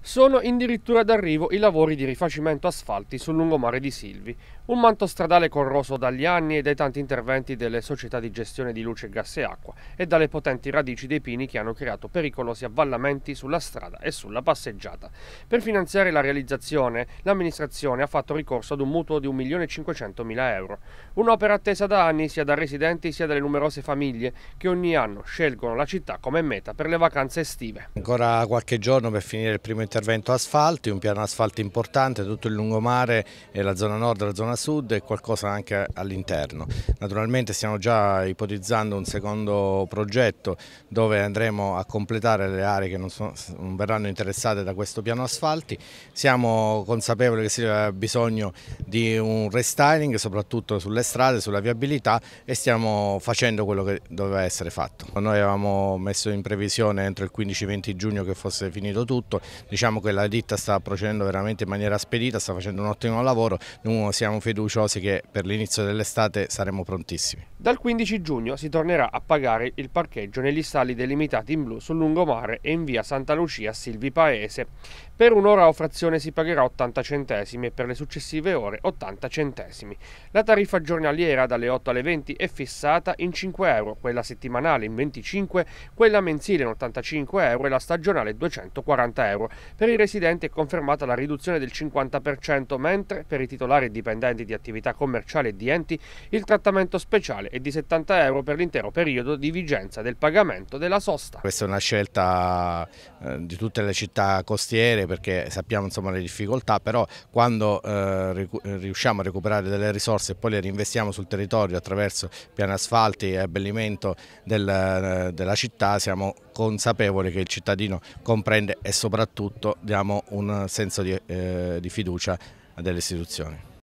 Sono addirittura d'arrivo i lavori di rifacimento asfalti sul lungomare di Silvi, un manto stradale corroso dagli anni e dai tanti interventi delle società di gestione di luce, gas e acqua e dalle potenti radici dei pini che hanno creato pericolosi avvallamenti sulla strada e sulla passeggiata. Per finanziare la realizzazione, l'amministrazione ha fatto ricorso ad un mutuo di 1.500.000 euro, un'opera attesa da anni sia da residenti sia dalle numerose famiglie che ogni anno scelgono la città come meta per le vacanze estive. Ancora qualche giorno per finire il primo intervento asfalti, un piano asfalto importante, tutto il lungomare e la zona nord la zona sud e qualcosa anche all'interno. Naturalmente stiamo già ipotizzando un secondo progetto dove andremo a completare le aree che non, sono, non verranno interessate da questo piano asfalti. Siamo consapevoli che si ha bisogno di un restyling soprattutto sulle strade, sulla viabilità e stiamo facendo quello che doveva essere fatto. Noi avevamo messo in previsione entro il 15-20 giugno che fosse finito tutto, diciamo che la ditta sta procedendo veramente in maniera spedita, sta facendo un ottimo lavoro, noi siamo fiduciosi che per l'inizio dell'estate saremo prontissimi. Dal 15 giugno si tornerà a pagare il parcheggio negli stalli delimitati in blu sul lungomare e in via Santa Lucia Silvi Paese. Per un'ora o frazione si pagherà 80 centesimi e per le successive ore 80 centesimi. La tariffa giornaliera dalle 8 alle 20 è fissata in 5 euro, quella settimanale in 25, quella mensile in 85 euro e la stagionale 240 euro. Per i residenti è confermata la riduzione del 50%, mentre per i titolari e dipendenti di attività commerciali e di enti il trattamento speciale è di 70 euro per l'intero periodo di vigenza del pagamento della sosta. Questa è una scelta eh, di tutte le città costiere perché sappiamo insomma, le difficoltà, però quando eh, riusciamo a recuperare delle risorse e poi le reinvestiamo sul territorio attraverso piani asfalti e abbellimento del, eh, della città siamo consapevoli che il cittadino comprende e soprattutto diamo un senso di, eh, di fiducia delle istituzioni.